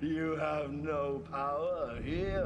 You have no power here.